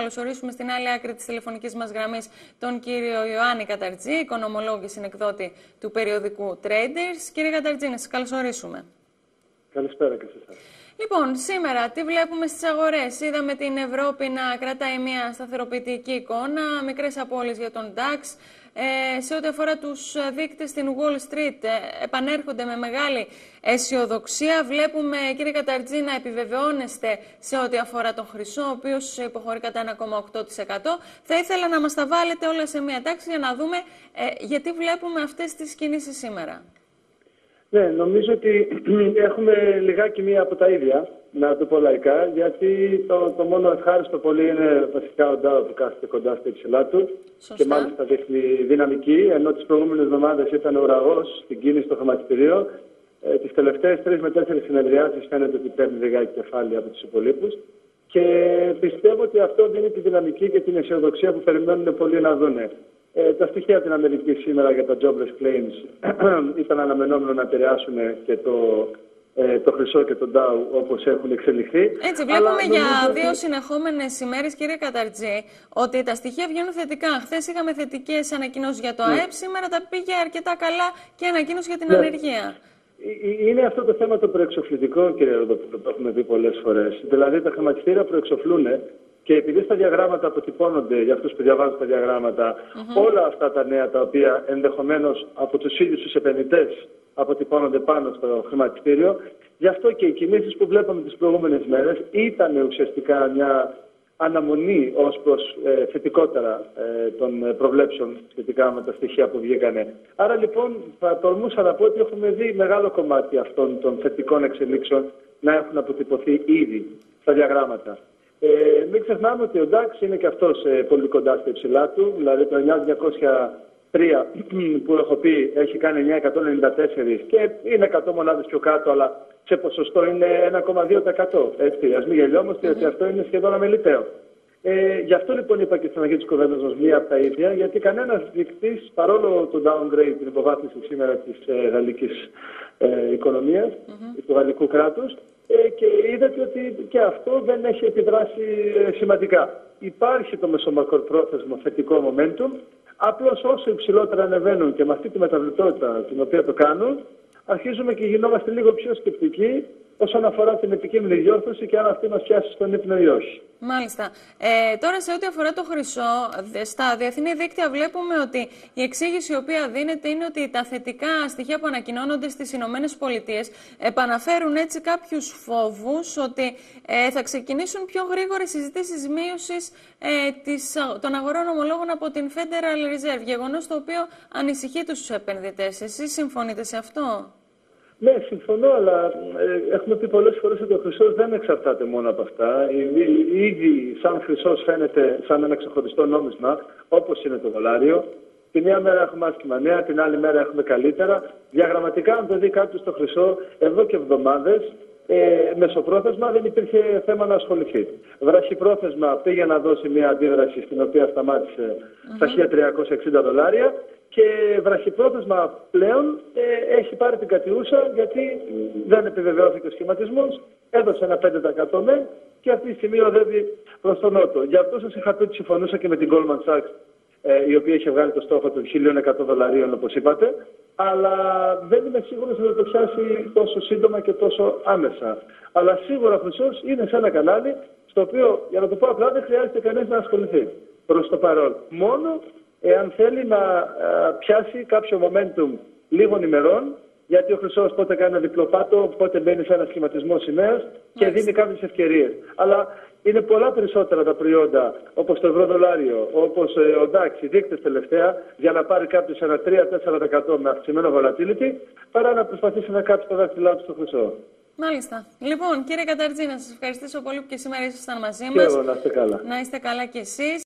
καλωσορίσουμε στην άλλη άκρη της τηλεφωνικής μας γραμμής τον κύριο Ιωάννη Καταρτζή, οικονομολόγο και συνεκδότη του περιοδικού Traders. Κύριε Καταρτζή, να σας καλωσορίσουμε. Καλησπέρα και σε εσάς. Λοιπόν, σήμερα τι βλέπουμε στις αγορές; Είδαμε την Ευρώπη να κρατάει μια σταθεροποιητική εικόνα, μικρές απώλειες για τον DAX. Ε, σε ό,τι αφορά τους δείκτες στην Wall Street, ε, επανέρχονται με μεγάλη αισιοδοξία. Βλέπουμε, κύριε Καταρτζή, να επιβεβαιώνεστε σε ό,τι αφορά τον χρυσό, ο οποίος υποχωρεί κατά 1,8%. Θα ήθελα να μας τα βάλετε όλα σε μια τάξη για να δούμε ε, γιατί βλέπουμε αυτές τις κινήσεις σήμερα. Ναι, νομίζω ότι έχουμε λιγάκι μία από τα ίδια, να το πω λαϊκά, γιατί το, το μόνο ευχάριστο πολύ είναι βασικά ο Ντάο που κάθεται κοντά στα υψηλά του Σωστά. και μάλιστα δείχνει δυναμική, ενώ τις προηγούμενες εβδομάδες ήταν ουραγός στην κίνηση στο χρηματιστήριο. Ε, τις τελευταίες τρεις με τέσσερις συνεδριάσεις φαίνεται ότι παίρνει λιγάκι κεφάλι από τους υπολείπους και πιστεύω ότι αυτό δίνει τη δυναμική και την αισιοδοξία που περιμένουν πολλοί να δούνε. Ε, τα στοιχεία από την Αμερική σήμερα για τα jobless claims ήταν αναμενόμενο να επηρεάσουν και το, ε, το χρυσό και τον Dow όπως έχουν εξελιχθεί. Έτσι, βλέπουμε για δύο συνεχόμενες ημέρες, κύριε Καταρτζή, ότι τα στοιχεία βγαίνουν θετικά. Χθες είχαμε θετικές ανακοινώσεις για το Ναι. ΑΕΠ, σήμερα τα πήγε αρκετά καλά και ανακοίνωση για την Ναι. ανεργία. Ε, Είναι αυτό το θέμα το προεξοφλητικό, κύριε Ροδόπουλο, που έχουμε δει πολλές φορές. Δηλαδή, τα χρηματιστήρια προεξοφλούν και επειδή στα διαγράμματα αποτυπώνονται, για αυτούς που διαβάζουν τα διαγραμματα όλα αυτά τα νέα τα οποία ενδεχομένως από τους ίδιους τους επενδυτές αποτυπώνονται πάνω στο χρηματιστήριο, γι' αυτό και οι κινήσεις που βλέπαμε τις προηγούμενες μέρες ήταν ουσιαστικά μια αναμονή ως προς ε, θετικότερα ε, των ε, προβλέψεων σχετικά με τα στοιχεία που βγήκανε. Άρα λοιπόν θα τολμούσα να πω ότι έχουμε δει μεγάλο κομμάτι αυτών των θετικών εξελίξεων να έχουν αποτυπωθεί ήδη στα διαγράμματα. Ε, μην ξεχνάμε ότι ο DAX είναι και αυτός ε, πολύ κοντά στα υψηλά του, δηλαδή το 9.203 που έχω πει έχει κάνει 994 και είναι 100 μονάδες πιο κάτω, αλλά σε ποσοστό είναι 1,2%. Έτσι, ας μην γελιόμαστε ότι αυτό είναι σχεδόν αμεληταίο. Ε, γι' αυτό λοιπόν είπα και στην αρχή της κουβέντας μας μία από τα ίδια, γιατί κανένας δείκτη, παρόλο το downgrade, την υποβάθμιση σήμερα της ε, γαλλικής ε, οικονομίας, του γαλλικού κράτους, ε, και είδατε ότι και αυτό δεν έχει επιδράσει ε, σημαντικά. Υπάρχει το μεσομακροπρόθεσμο θετικό momentum, απλώς όσο υψηλότερα ανεβαίνουν και με αυτή τη μεταβλητότητα την οποία το κάνουν, αρχίζουμε και γινόμαστε λίγο πιο σκεπτικοί όσον αφορά την επικείμενη διόρθωση και αν αυτή μας πιάσει στον ύπνο ή όχι. Μάλιστα. Ε, τώρα, σε ό,τι αφορά το χρυσό, δε- στα διεθνή δίκτυα βλέπουμε ότι η εξήγηση η οποία δίνεται είναι ότι τα θετικά στοιχεία που ανακοινώνονται στις Ηνωμένες Πολιτείες επαναφέρουν έτσι κάποιους φόβους ότι ε, θα ξεκινήσουν πιο γρήγορες συζητήσεις μείωσης ε, της, των αγορών ομολόγων από την Federal Reserve. Γεγονός το οποίο ανησυχεί τους επενδυτές. Εσείς συμφωνείτε σε αυτό; Ναι, συμφωνώ, αλλά ε, έχουμε πει πολλές φορές ότι ο χρυσός δεν εξαρτάται μόνο από αυτά. Ήδη, ήδη σαν χρυσός φαίνεται σαν ένα ξεχωριστό νόμισμα, όπως είναι το δολάριο. Τη μία μέρα έχουμε άσχημα νέα, την άλλη μέρα έχουμε καλύτερα. Διαγραμματικά, αν το δει κάποιος στο χρυσό, εδώ και εβδομάδες, ε, μεσοπρόθεσμα δεν υπήρχε θέμα να ασχοληθεί. Βραχυπρόθεσμα πήγε να δώσει μια αντίδραση στην οποία σταμάτησε στα 1360 δολάρια και βραχυπρόθεσμα πλέον ε, έχει πάρει την κατιούσα γιατί δεν επιβεβαιώθηκε ο σχηματισμός, έδωσε ένα 5% με και αυτή τη στιγμή οδεύει προς τον νότο. Γι' αυτό σας είχα πει ότι συμφωνούσα και με την Goldman Sachs ε, η οποία είχε βγάλει το στόχο των 1.100 δολαρίων όπως είπατε, αλλά δεν είμαι σίγουρος ότι θα το πιάσει τόσο σύντομα και τόσο άμεσα. Αλλά σίγουρα ο Χρυσός είναι σε ένα κανάλι στο οποίο, για να το πω απλά, δεν χρειάζεται κανείς να ασχοληθεί προς το παρόν. Μόνο εάν θέλει να α, πιάσει κάποιο momentum λίγων ημερών, γιατί ο Χρυσός πότε κάνει ένα διπλοπάτο, πότε μπαίνει σε ένα σχηματισμό σημαίας και δίνει κάποιες ευκαιρίες. Αλλά είναι πολλά περισσότερα τα προϊόντα, όπως το ευρώ δολάριο, όπω ο DAX, οι δείκτες τελευταία, για να πάρει κάποιος ένα 3-4% με αυξημένο volatility, παρά να προσπαθήσει να κάψει τα δάχτυλά του στο Χρυσό. Μάλιστα. Λοιπόν, κύριε Καταρτζή, να σας ευχαριστήσω πολύ που και σήμερα ήσασταν μαζί Και μας. εγώ να είστε καλά. Να είστε καλά κι εσείς.